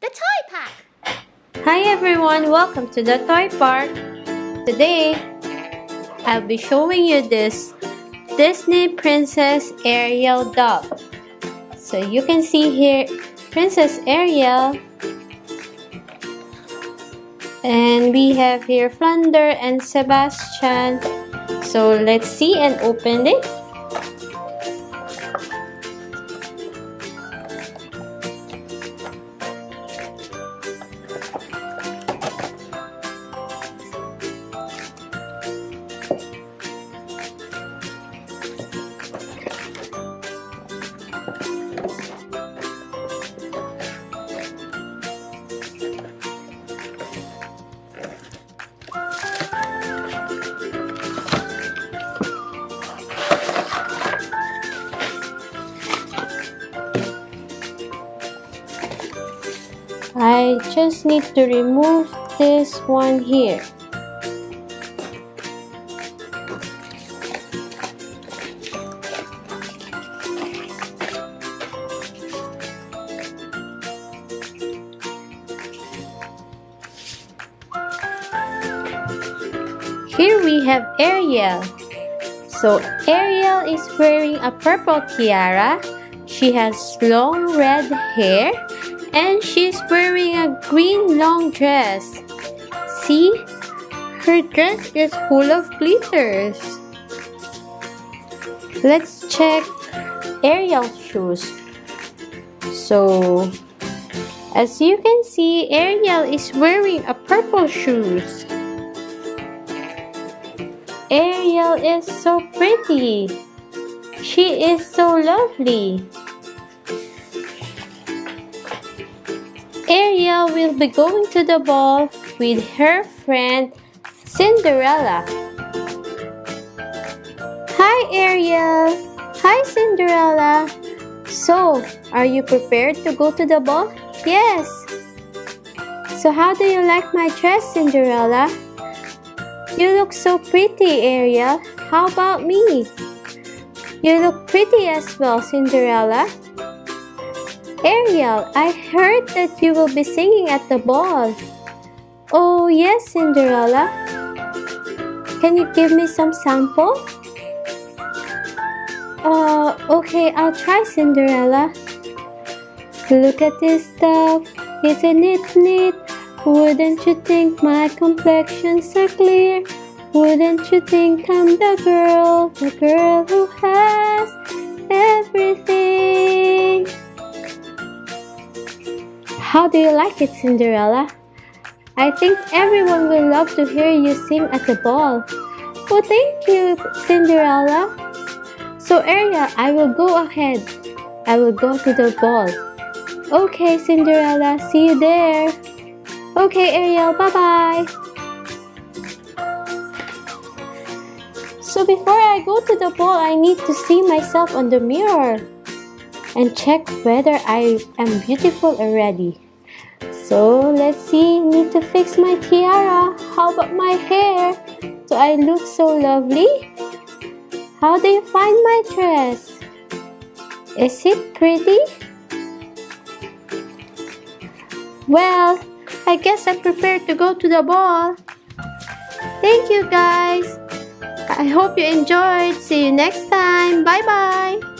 the Toy Park! Hi everyone, welcome to the Toy Park. Today, I'll be showing you this Disney Princess Ariel doll. So you can see here Princess Ariel and we have here Flounder and Sebastian. So let's see and open it. I just need to remove this one here. Here we have Ariel. So Ariel is wearing a purple tiara. She has long red hair and she's wearing a green long dress. See? Her dress is full of glitters. Let's check Ariel's shoes. So, as you can see, Ariel is wearing a purple shoes. Ariel is so pretty. She is so lovely. Ariel will be going to the ball with her friend Cinderella. Hi Ariel! Hi Cinderella! So, are you prepared to go to the ball? Yes! So how do you like my dress, Cinderella? You look so pretty, Ariel. How about me? You look pretty as well, Cinderella. Ariel, I heard that you will be singing at the ball. Oh, yes, Cinderella. Can you give me some sample? Uh, okay, I'll try, Cinderella. Look at this stuff. Isn't it neat? Wouldn't you think my complexion's so clear? Wouldn't you think I'm the girl, the girl who has everything? How do you like it, Cinderella? I think everyone will love to hear you sing at the ball. Oh, thank you, Cinderella. So, Ariel, I will go ahead. I will go to the ball. Okay, Cinderella, see you there. Okay, Ariel, bye-bye. So before I go to the ball, I need to see myself on the mirror and check whether I am beautiful already. So let's see, need to fix my tiara. How about my hair? Do I look so lovely? How do you find my dress? Is it pretty? Well, I guess I'm prepared to go to the ball. Thank you guys. I hope you enjoyed. See you next time. Bye bye.